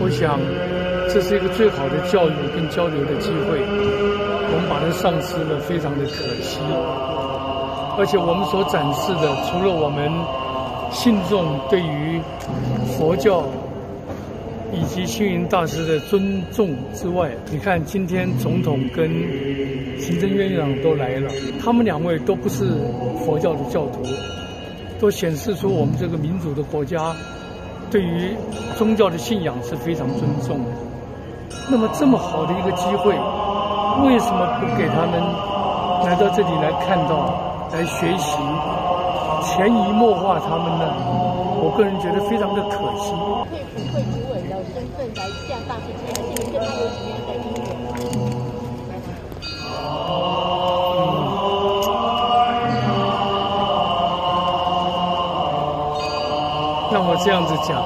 我想，这是一个最好的教育跟交流的机会，我们把它丧失了，非常的可惜。而且我们所展示的，除了我们信众对于佛教以及星云大师的尊重之外，你看今天总统跟行政院院长都来了，他们两位都不是佛教的教徒，都显示出我们这个民主的国家。对于宗教的信仰是非常尊重的。那么这么好的一个机会，为什么不给他们来到这里来看到、来学习、潜移默化他们呢？我个人觉得非常的可惜。以会主委的身份来向大师签，让我这样子讲，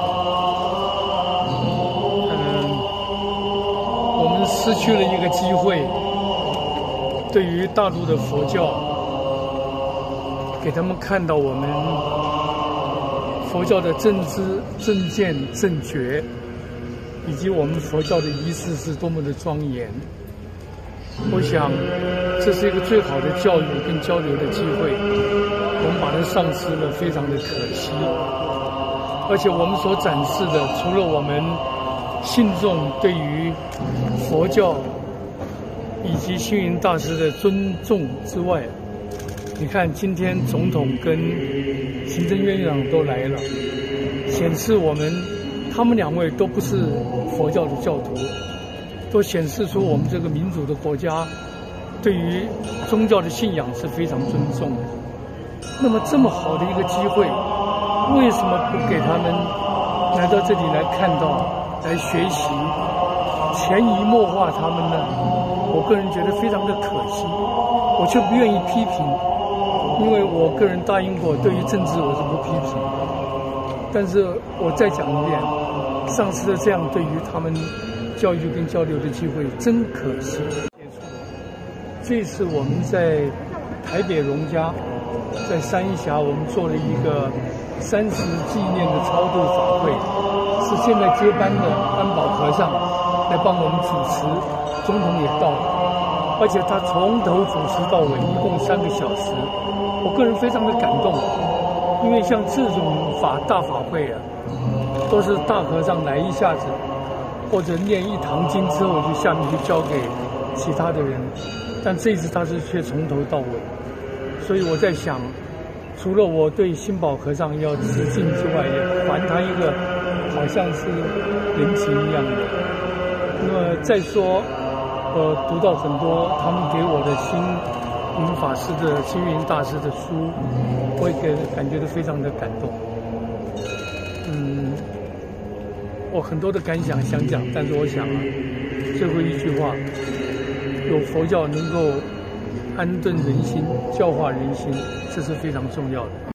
嗯，我们失去了一个机会，对于大陆的佛教，给他们看到我们佛教的正知、正见、正觉，以及我们佛教的仪式是多么的庄严。我想，这是一个最好的教育跟交流的机会，我们把它丧失了，非常的可惜。而且我们所展示的，除了我们信众对于佛教以及星云大师的尊重之外，你看今天总统跟行政院长都来了，显示我们他们两位都不是佛教的教徒，都显示出我们这个民主的国家对于宗教的信仰是非常尊重的。那么这么好的一个机会。为什么不给他们来到这里来看到、来学习、潜移默化他们呢？我个人觉得非常的可惜，我却不愿意批评，因为我个人答应过，对于政治我是不批评。但是我再讲一遍，丧失了这样对于他们教育跟交流的机会，真可惜。这次我们在台北荣家，在三峡，我们做了一个。三十纪念的超度法会，是现在接班的安保和尚来帮我们主持，总统也到了，而且他从头主持到尾，一共三个小时。我个人非常的感动，因为像这种法大法会啊，都是大和尚来一下子，或者念一堂经之后，就下面就交给其他的人，但这次他是却从头到尾，所以我在想。除了我对新宝和尚要致敬之外，也还他一个好像是人情一样的。那么再说，我读到很多他们给我的新云法师的星云大师的书，我也感觉到非常的感动。嗯，我很多的感想想讲，但是我想啊，最后一句话，有佛教能够。安顿人心，教化人心，这是非常重要的。